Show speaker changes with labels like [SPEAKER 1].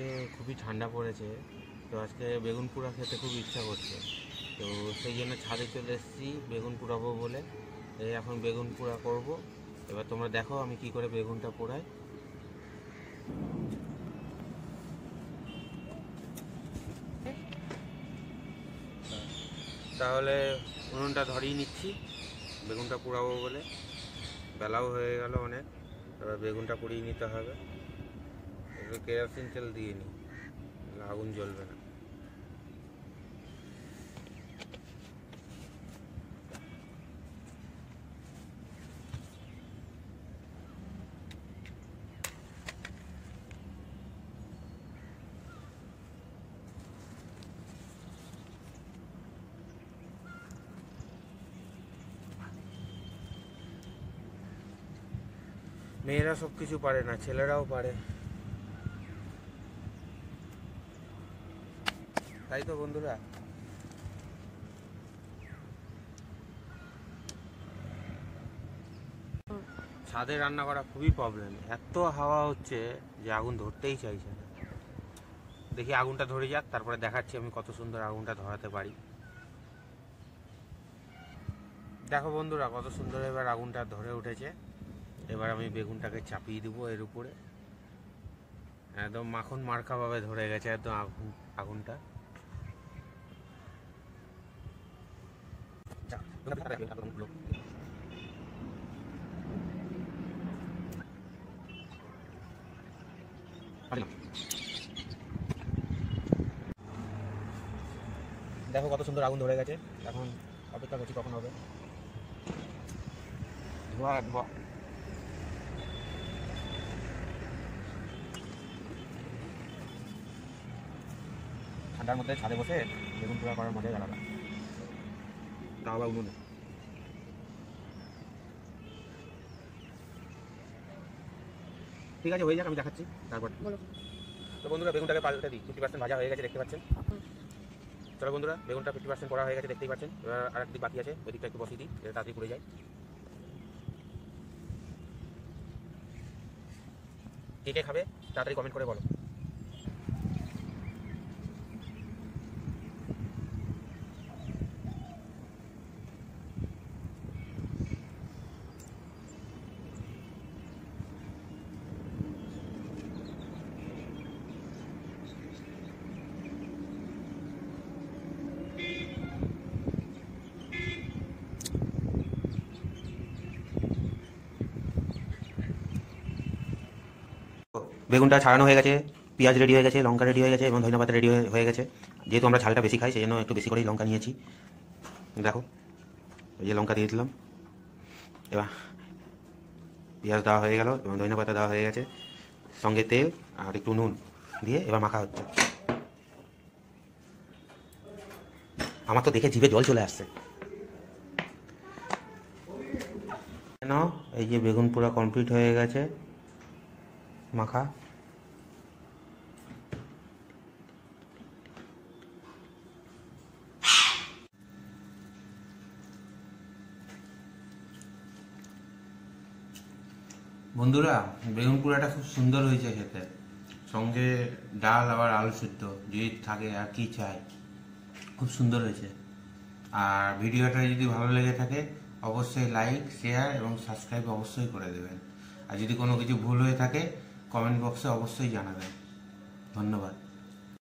[SPEAKER 1] আজকে খুবই ঠান্ডা পড়েছে, তো আজকে বেগুন পোড়া খেতে খুব ইচ্ছা করছে। তো সেই জন্য ছাদে চলে এসেছি বেগুন পোড়াবো বলে। এই এখন বেগুন পোড়া করব। এবার তোমরা দেখো আমি কি করে বেগুনটা পোড়াই। তাহলে উনুনটা ধরিয়ে নিচ্ছি, বেগুনটা পোড়াবো বলে। বেলাও হয়ে গেল অনেক, এবার বেগুনটা পুড়িয়ে নিতে হবে। একটু কেরোসিন তেল দিয়ে নিই নাহলে আগুন জ্বলবে না মেয়েরা সব কিছু পারে না ছেলেরাও পারে তাই তো বন্ধুরা? ছাদে রান্না করা খুবই প্রবলেম এত হাওয়া হচ্ছে যে আগুন ধরতেই চাইছে না। দেখি আগুনটা ধরে যাক, তারপরে দেখাচ্ছি আমি কত সুন্দর আগুনটা ধরাতে পারি। দেখো বন্ধুরা, কত সুন্দর এবার আগুনটা ধরে উঠেছে। এবার আমি বেগুনটাকে চাপিয়ে দেবো এর উপরে। একদম মাখন মার্কাভাবে ধরে গেছে একদম আগুন আগুনটা। দেখো কত সুন্দর আগুন ধরে গেছে। এখন অপেক্ষা করছি কখন হবে। ঠান্ডার মধ্যে ছাদে বসে বেগুন পোড়া করার মজাই আলাদা। তাও আবার উনুনে ঠিক আছে হয়ে যাক আমি দেখাচ্ছি তারপর। তো বন্ধুরা বেগুনটাকে পাল্টে দিই। ফিফটি পার্সেন্ট ভাজা হয়ে গেছে দেখতে পাচ্ছেন? চলো বন্ধুরা বেগুনটা ফিফটি পার্সেন্ট করা হয়ে গেছে দেখতেই পাচ্ছেন। এবার আর একদিক বাকি আছে ওই দিকটা একটু বসিয়ে দিই এটা তাড়াতাড়ি পুড়ে যায়। কে কে খাবে তাড়াতাড়ি কমেন্ট করে বলো। বেগুনটা ছাড়ানো হয়ে গেছে, পেঁয়াজ রেডি হয়ে গেছে, লঙ্কা রেডি হয়ে গেছে এবং ধনিয়া পাতা রেডি হয়ে গেছে। যেহেতু আমরা ঝালটা বেশি খাই সেই জন্য একটু বেশি করেই লঙ্কা নিয়েছি। দেখো, এই যে লঙ্কা দিয়ে দিলাম। এবার পেঁয়াজ দেওয়া হয়ে গেল এবং ধনিয়া পাতা দেওয়া হয়ে গেছে। সঙ্গে তেল আর একটু নুন দিয়ে এবার মাখা হচ্ছে। আমার তো দেখে জিভে জল চলে আসছে। এই যে বেগুন পুরো কমপ্লিট হয়ে গেছে। মাখা। বন্ধুরা, বেগুন পোড়াটা খুব সুন্দর হয়েছে খেতে। সঙ্গে ডাল, আবার আলু সিদ্ধ, যদি থাকে আর কি চাই। খুব সুন্দর হয়েছে। আর ভিডিওটা যদি ভালো লেগে থাকে, অবশ্যই লাইক, শেয়ার এবং সাবস্ক্রাইব অবশ্যই করে দেবেন। আর যদি কোনো কিছু ভুল হয়ে থাকে, কমেন্ট বক্সে অবশ্যই জানাবেন। ধন্যবাদ।